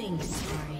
Killing spree.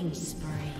Killing spree.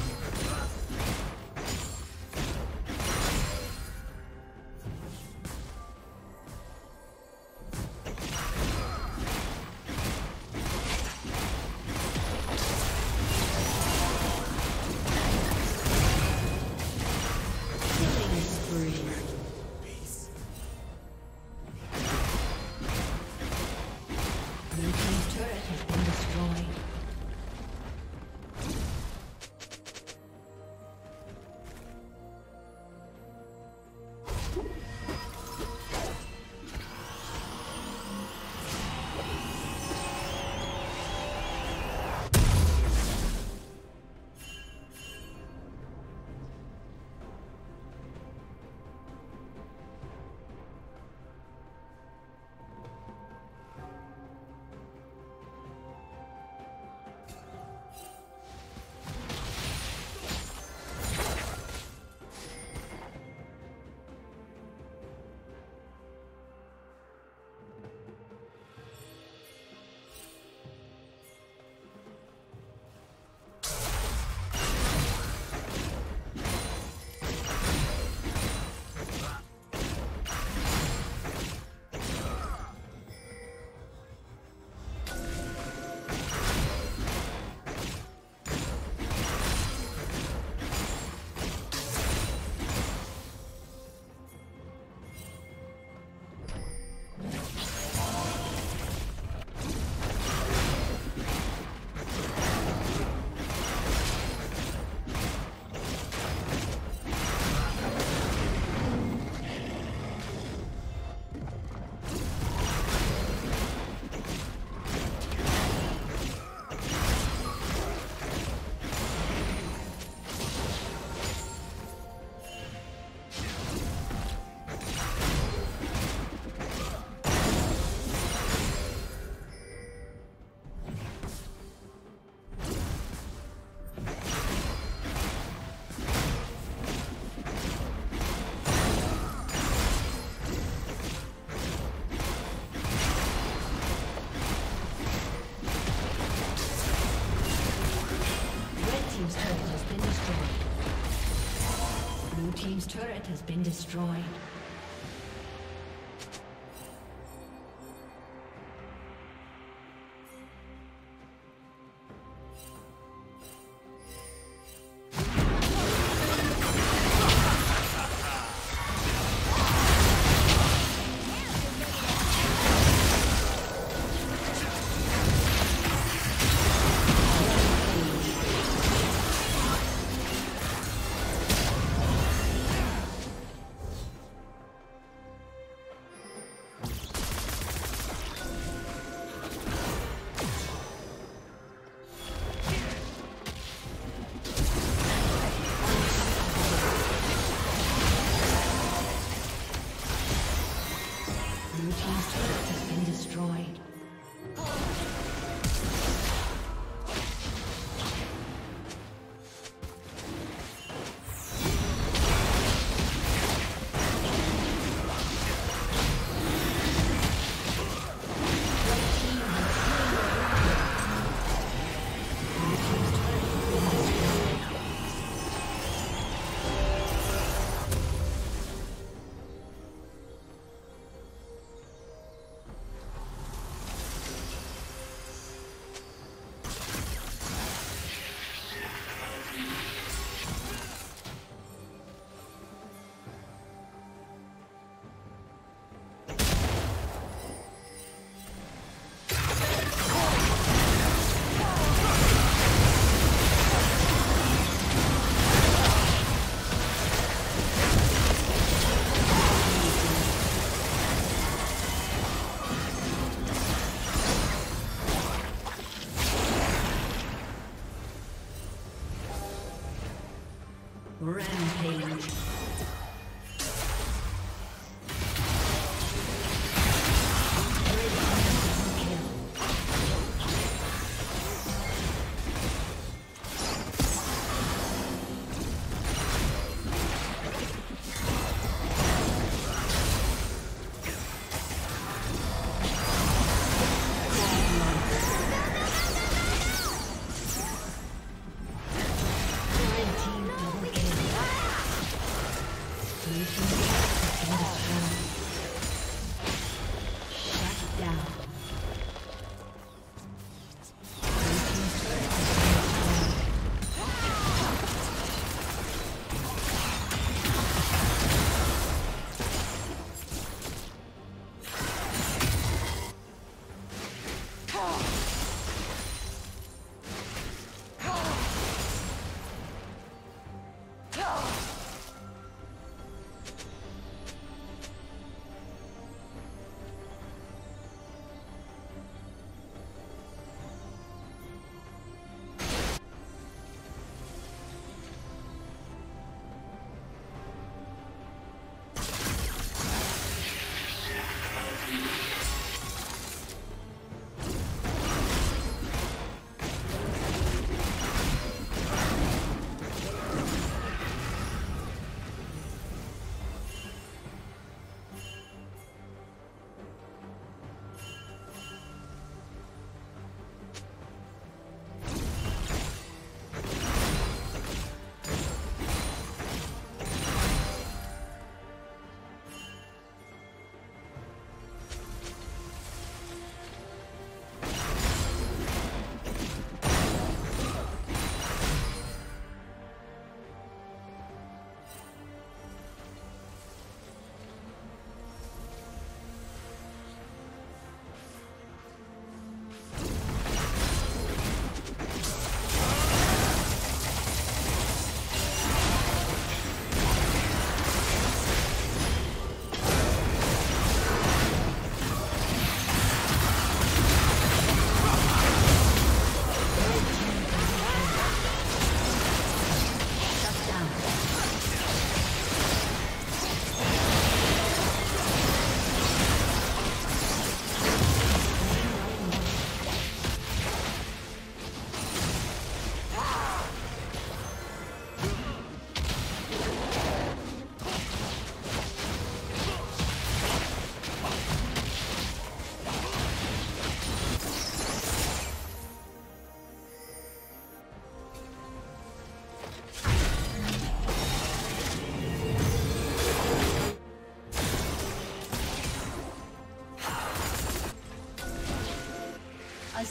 Has been destroyed.